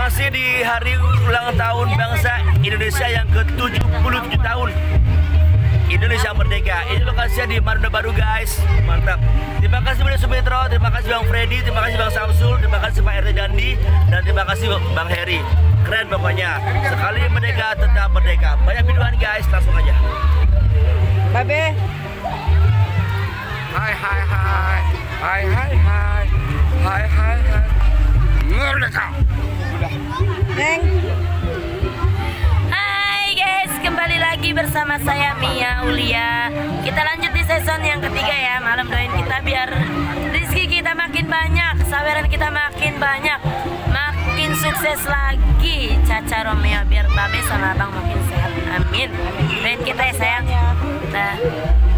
Masih di hari ulang tahun bangsa Indonesia yang ke-77 tahun. Indonesia Merdeka. Ini lokasinya di Marunda Baru guys. Mantap. Terima kasih Bang Sumitro Terima kasih Bang Freddy. Terima kasih Bang Samsul. Terima kasih Pak RT Dandi. Dan terima kasih Bang Heri. Keren pokoknya. Sekali merdeka tetap merdeka. Banyak videoan guys. Langsung aja. Babe, hai hai Hai. Hai hai Hai Neng. Hai guys, kembali lagi bersama saya Mia Ulia. Kita lanjut di season yang ketiga ya. Malam doain kita biar rezeki kita makin banyak, sabaran kita makin banyak, makin sukses lagi. Caca Romeo biar Babe sama Abang makin sehat. Amin. Doain kita ya sayang. Nah.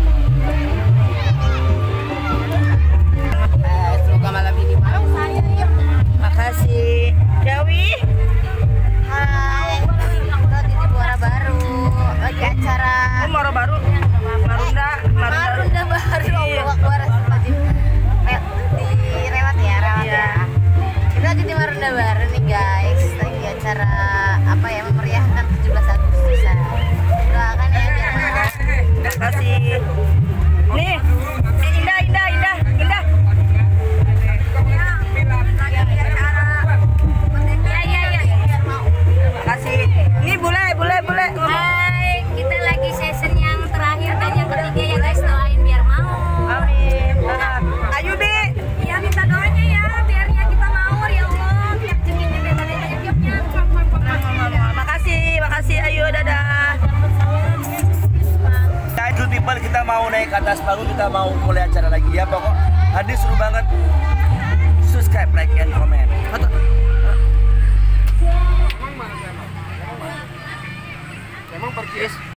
Marunda Baru nih guys, lagi acara apa ya memeriahkan 17 Agustusan. Doakan ya biar Makasih. Mau naik ke atas panggung Kita mau mulai acara lagi. Ya Pokok hadis seru banget. Subscribe, like, and comment. Emang pergi